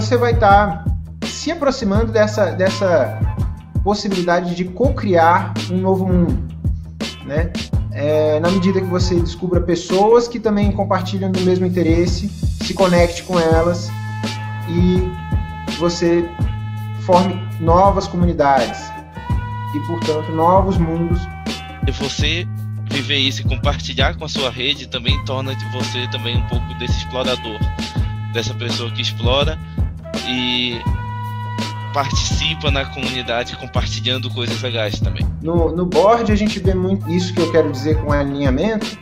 você vai estar tá se aproximando dessa, dessa possibilidade de co-criar um novo mundo, né? É, na medida que você descubra pessoas que também compartilham do mesmo interesse, se conecte com elas e você forme novas comunidades e, portanto, novos mundos. E você viver isso e compartilhar com a sua rede também torna você também um pouco desse explorador, dessa pessoa que explora e participa na comunidade compartilhando coisas legais também. No, no board a gente vê muito isso que eu quero dizer com alinhamento,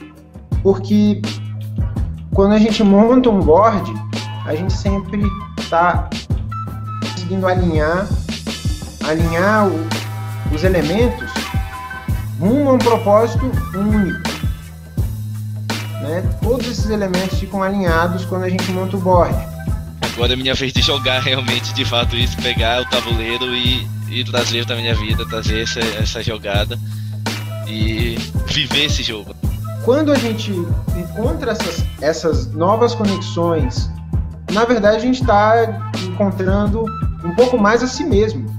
porque quando a gente monta um board, a gente sempre está conseguindo alinhar, alinhar o, os elementos rumo a um propósito único. Né? Todos esses elementos ficam alinhados quando a gente monta o board. Agora é minha vez de jogar realmente, de fato, isso, pegar o tabuleiro e, e trazer para minha vida, trazer essa, essa jogada e viver esse jogo. Quando a gente encontra essas, essas novas conexões, na verdade a gente está encontrando um pouco mais a si mesmo